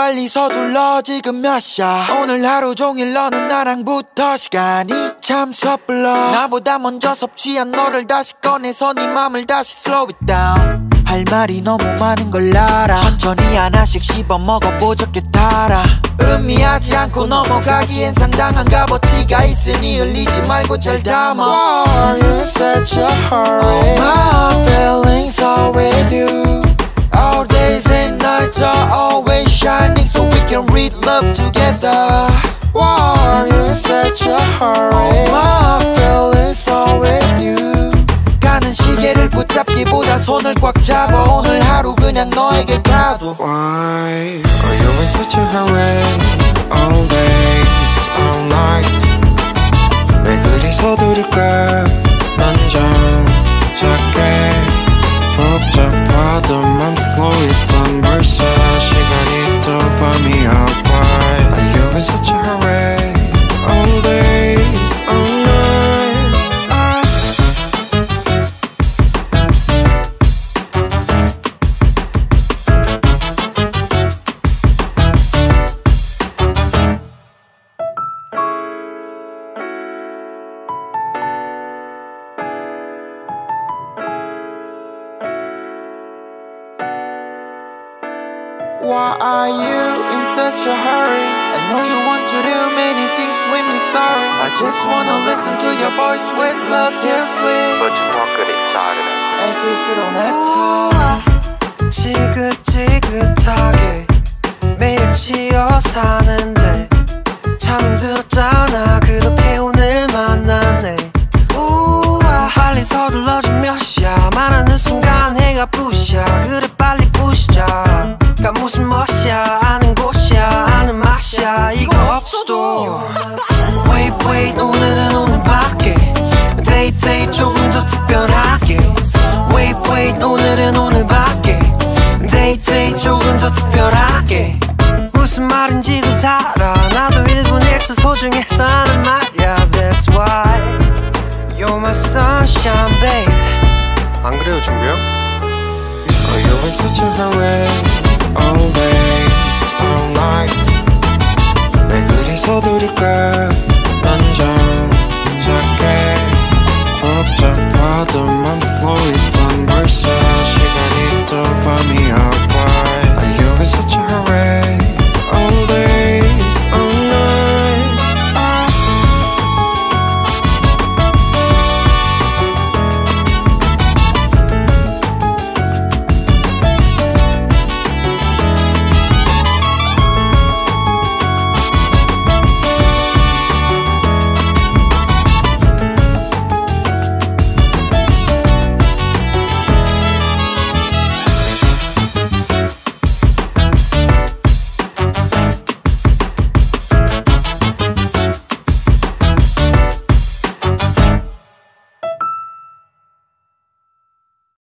빨리 서둘러 지금 몇 시? 오늘 하루 종일 너는 나랑 붙어 시간이 참 섣불러. 나보다 먼저 섭취한 너를 다시 꺼내서 네 맘을 다시 slow it down. 할 말이 너무 많은 걸 알아. 천천히 하나씩 씹어 먹어 부족해 달아 의미하지 않고 넘어가기엔 상당한 값어치가 있으니 흘리지 말고 잘 담아. Why are you such a hurry? All my feelings are with you love together Why you such a hurry? All my feelings are with you 가는 시계를 붙잡기보다 손을 꽉 잡아 오늘 하루 그냥 너에게 가도 Why are you in such a hurry? All days, Why are you in such a hurry? I know you want to do many things with me, sorry I just wanna listen to your voice with love carefully But more good inside of it. As if you don't have time 지긋지긋하게 매일 치여 사는데 참 들었잖아 그렇게 오늘 만났네 우와 빨리 서둘러 좀 몇시야 말하는 순간 해가 부셔 그래 빨리 멋이야 아는 곳이야 아는 맛이야. 이거 없어도 Wait wait 오늘은 오늘 밖에. Day day 조금 더 특별하게. Wait wait 오늘은 오늘 밖에. Day day 조금 더 특별하게. 무슨 말인지도 다 알아. 나도 1분 1초 소중해서 하는 말이야. That's why You're my sunshine babe. 안 그래요 준규 형? Are you in such a hurry? me apart.